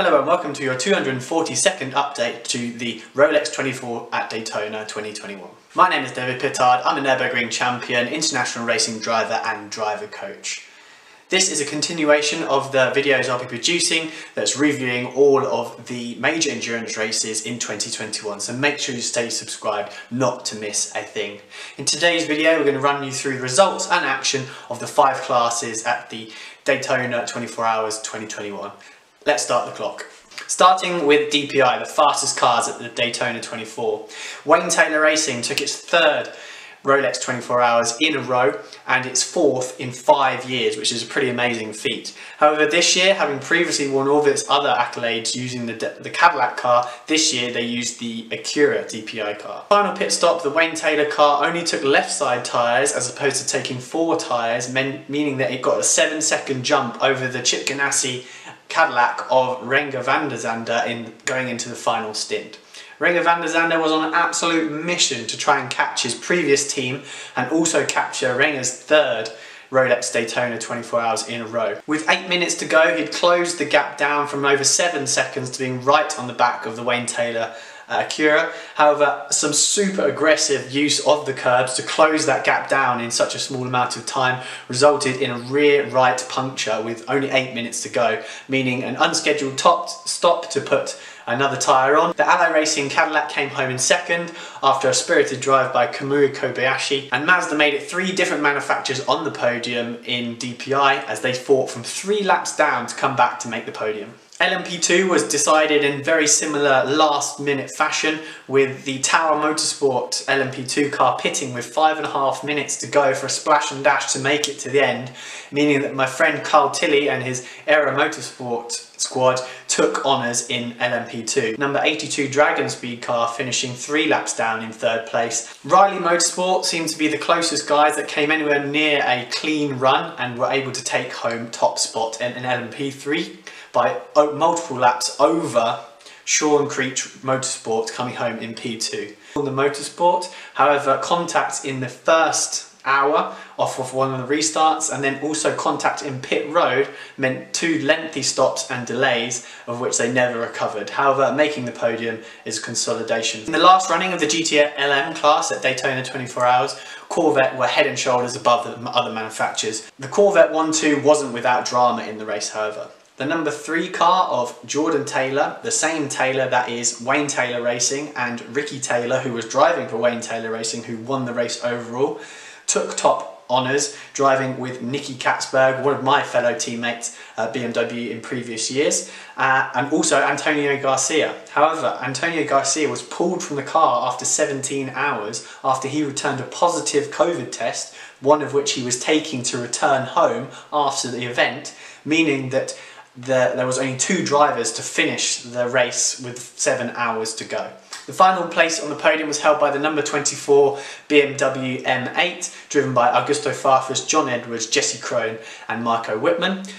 Hello and welcome to your 242nd update to the Rolex 24 at Daytona 2021. My name is David Pittard, I'm a Nürburgring champion, international racing driver and driver coach. This is a continuation of the videos I'll be producing that's reviewing all of the major endurance races in 2021 so make sure you stay subscribed not to miss a thing. In today's video we're going to run you through the results and action of the five classes at the Daytona 24 Hours 2021. Let's start the clock. Starting with DPI, the fastest cars at the Daytona 24. Wayne Taylor Racing took its third Rolex 24 hours in a row and its fourth in five years, which is a pretty amazing feat. However, this year, having previously won all of its other accolades using the, the Cadillac car, this year they used the Acura DPI car. Final pit stop, the Wayne Taylor car only took left side tyres as opposed to taking four tyres, meaning that it got a seven second jump over the Chip Ganassi Cadillac of Renger van der Zande in going into the final stint. Renger van der Zande was on an absolute mission to try and catch his previous team and also capture Renger's third Rolex Daytona 24 hours in a row. With 8 minutes to go, he'd closed the gap down from over 7 seconds to being right on the back of the Wayne Taylor uh, Acura. However, some super aggressive use of the curbs to close that gap down in such a small amount of time resulted in a rear right puncture with only 8 minutes to go, meaning an unscheduled top stop to put another tyre on. The Ally Racing Cadillac came home in second after a spirited drive by Kamui Kobayashi and Mazda made it three different manufacturers on the podium in DPI as they fought from three laps down to come back to make the podium. LMP2 was decided in very similar last minute fashion with the Tower Motorsport LMP2 car pitting with five and a half minutes to go for a splash and dash to make it to the end, meaning that my friend Kyle Tilley and his Era Motorsport squad took honours in LMP2. Number 82 DragonSpeed car finishing three laps down in third place. Riley Motorsport seemed to be the closest guys that came anywhere near a clean run and were able to take home top spot in, in LMP3 by oh, multiple laps over Sean Creech Motorsport coming home in P2. On the Motorsport, however, contact in the first hour off of one of the restarts and then also contact in pit road meant two lengthy stops and delays of which they never recovered. However, making the podium is consolidation. In the last running of the GT-LM class at Daytona 24 Hours, Corvette were head and shoulders above the other manufacturers. The Corvette 1-2 wasn't without drama in the race however. The number three car of Jordan Taylor, the same Taylor that is Wayne Taylor Racing and Ricky Taylor, who was driving for Wayne Taylor Racing, who won the race overall, took top honours driving with Nicky Catsburg, one of my fellow teammates at BMW in previous years, uh, and also Antonio Garcia. However, Antonio Garcia was pulled from the car after 17 hours after he returned a positive COVID test, one of which he was taking to return home after the event, meaning that the, there was only two drivers to finish the race with seven hours to go. The final place on the podium was held by the number 24 BMW M8, driven by Augusto Farfus, John Edwards, Jesse Krohn and Marco Wittmann.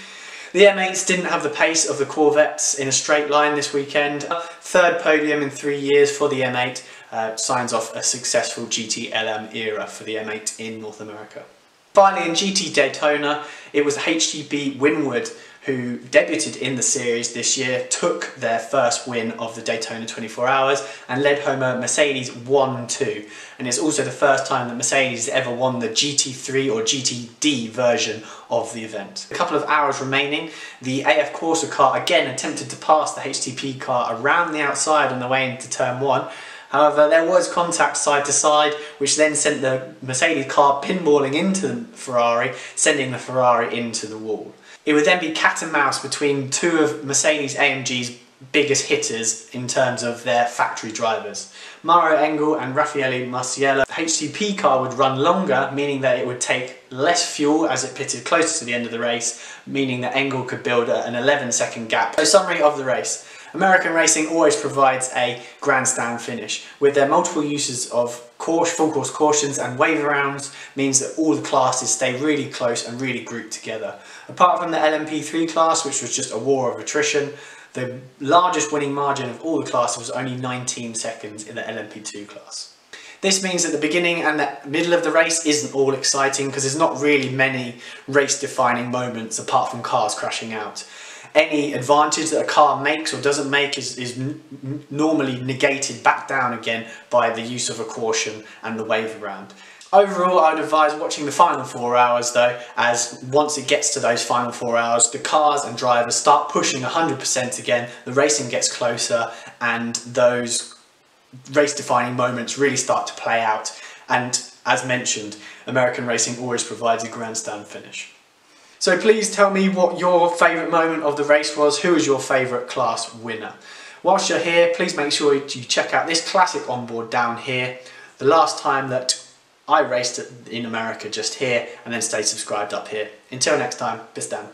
The M8s didn't have the pace of the Corvettes in a straight line this weekend. Third podium in three years for the M8 uh, signs off a successful GT-LM era for the M8 in North America. Finally in GT Daytona, it was HTP Winward who debuted in the series this year, took their first win of the Daytona 24 Hours and led home a Mercedes 1-2. And it's also the first time that Mercedes ever won the GT3 or GTD version of the event. A couple of hours remaining, the AF Corse car again attempted to pass the HTP car around the outside on the way into turn 1 However, there was contact side to side, which then sent the Mercedes car pinballing into the Ferrari, sending the Ferrari into the wall. It would then be cat and mouse between two of Mercedes AMG's biggest hitters in terms of their factory drivers. Maro Engel and Raffaele Marciello. The HTP car would run longer, meaning that it would take less fuel as it pitted closer to the end of the race, meaning that Engel could build an 11 second gap. So summary of the race. American racing always provides a grandstand finish. With their multiple uses of course, full course cautions and wave rounds means that all the classes stay really close and really grouped together. Apart from the LMP3 class, which was just a war of attrition, the largest winning margin of all the classes was only 19 seconds in the LMP2 class. This means that the beginning and the middle of the race isn't all exciting because there's not really many race defining moments apart from cars crashing out. Any advantage that a car makes or doesn't make is, is normally negated back down again by the use of a caution and the wave around. Overall, I would advise watching the final four hours though, as once it gets to those final four hours, the cars and drivers start pushing 100% again, the racing gets closer, and those race defining moments really start to play out. And as mentioned, American racing always provides a grandstand finish. So please tell me what your favourite moment of the race was. Who was your favourite class winner? Whilst you're here, please make sure you check out this classic onboard down here. The last time that I raced in America just here and then stay subscribed up here. Until next time, bis dann.